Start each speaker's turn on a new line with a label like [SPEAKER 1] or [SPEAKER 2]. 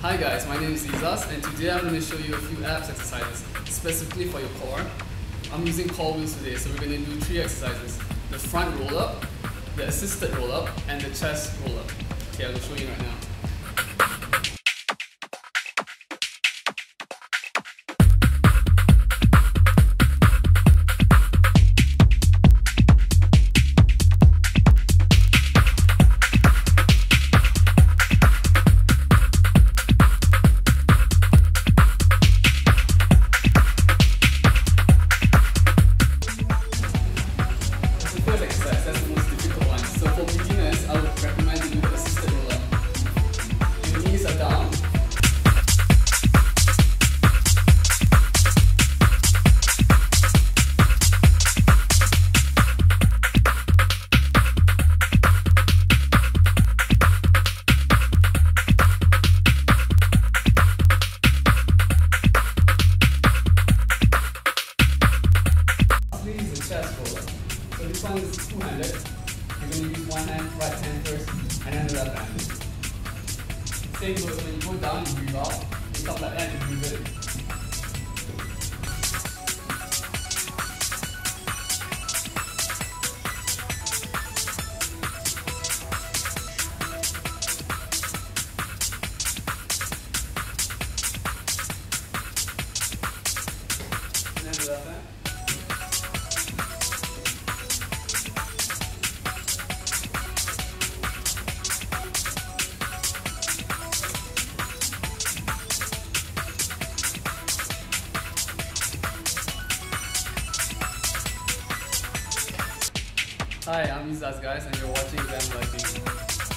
[SPEAKER 1] Hi guys, my name is Izas and today I'm going to show you a few abs exercises specifically for your core. I'm using core wheels today so we're going to do three exercises. The front roll up, the assisted roll up and the chest roll up. Okay, I'll show you right now. One is two-handed. You're going to use one hand, right hand first, and then the left hand. Same goes when you go down, you breathe out. You come like that, you breathe in. Hi, I'm Izaz guys and you're watching Glam Lelaki.